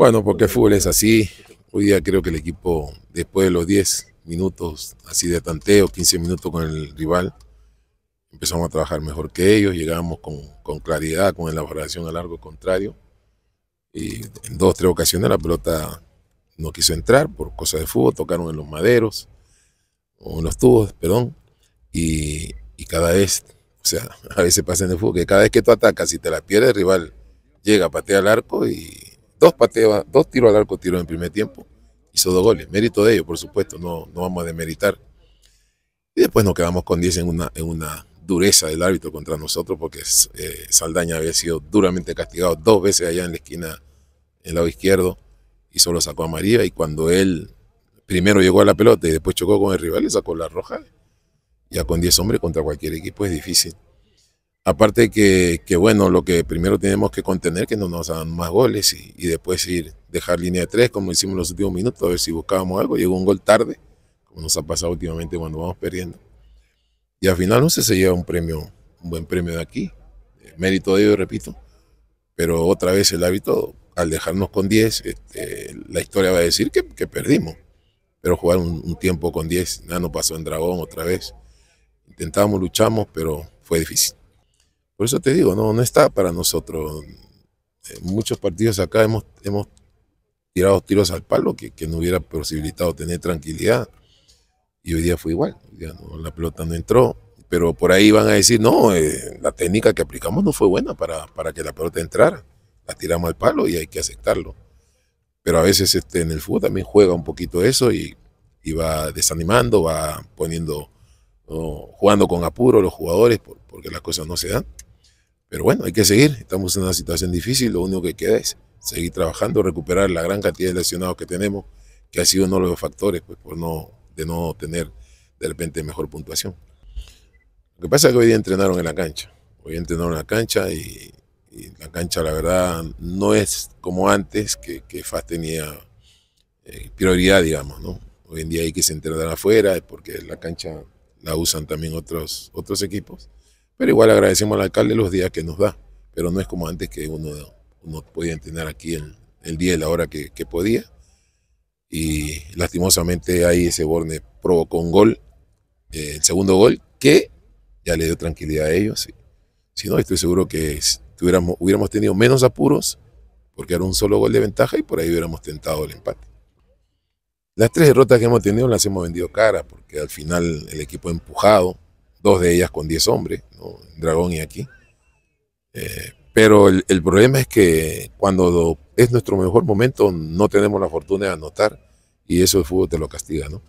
Bueno, porque el fútbol es así. Hoy día creo que el equipo, después de los 10 minutos así de tanteo, 15 minutos con el rival, empezamos a trabajar mejor que ellos, llegamos con, claridad, con elaboración a largo contrario. Y en dos, tres ocasiones la pelota no quiso entrar por cosas de fútbol, tocaron en los maderos, o en los tubos, perdón, y, cada vez, o sea, a veces pasa en el fútbol que cada vez que tú atacas y te la pierdes, el rival llega, patea al arco y dos pateos, dos tiros al arco tiró en primer tiempo, hizo dos goles, mérito de ellos, por supuesto, no, no vamos a demeritar. Y después nos quedamos con 10 en una, en una dureza del árbitro contra nosotros porque eh, Saldaña había sido duramente castigado dos veces allá en la esquina, en el lado izquierdo, y solo sacó a María y cuando él primero llegó a la pelota y después chocó con el rival, le sacó la roja. Ya con 10 hombres contra cualquier equipo es difícil. Aparte que, que, bueno, lo que primero tenemos que contener que no nos hagan más goles y, después ir, dejar línea de tres, como hicimos los últimos minutos, a ver si buscábamos algo. Llegó un gol tarde, como nos ha pasado últimamente cuando vamos perdiendo. Y al final no sé, se lleva un premio, un buen premio de aquí. Mérito de ello, repito. Pero otra vez el hábito, al dejarnos con 10, este, la historia va a decir que, perdimos. Pero jugar un, un tiempo con 10, nada no pasó en Dragón otra vez. Intentamos, luchamos, pero fue difícil. Por eso te digo, no, no está para nosotros. En muchos partidos acá hemos, hemos tirado tiros al palo que, no hubiera posibilitado tener tranquilidad. Y hoy día fue igual. la pelota no entró. Pero por ahí van a decir, no, eh, la técnica que aplicamos no fue buena para, para que la pelota entrara. La tiramos al palo y hay que aceptarlo. Pero a veces este, en el fútbol también juega un poquito eso y, y va desanimando, va poniendo, jugando con apuro los jugadores porque las cosas no se dan. Pero bueno, hay que seguir. Estamos en una situación difícil. Lo único que queda es seguir trabajando, recuperar la gran cantidad de lesionados que tenemos, que ha sido uno de los factores pues, por no, de no tener de repente mejor puntuación. Lo que pasa es que hoy día entrenaron en la cancha. Hoy entrenaron en la cancha y, la cancha, la verdad, no es como antes, que, que FAS tenía eh, prioridad, digamos. ¿no? Hoy en día hay que se entrenar afuera porque la cancha la usan también otros, otros equipos. Pero igual agradecemos al alcalde los días que nos da, pero no es como antes que uno, uno podía entrenar aquí el, el día y la hora que, que, podía. Y lastimosamente ahí ese Borne provocó un gol, eh, el segundo gol, que ya le dio tranquilidad a ellos. Si no, estoy seguro que tuviéramos, hubiéramos tenido menos apuros, porque era un solo gol de ventaja y por ahí hubiéramos tentado el empate. Las tres derrotas que hemos tenido las hemos vendido cara, porque al final el equipo empujado, dos de ellas con 10 hombres, ¿no? Dragón y aquí. Eh, pero el, el, problema es que cuando es nuestro mejor momento no tenemos la fortuna de anotar y eso el fútbol te lo castiga, ¿no?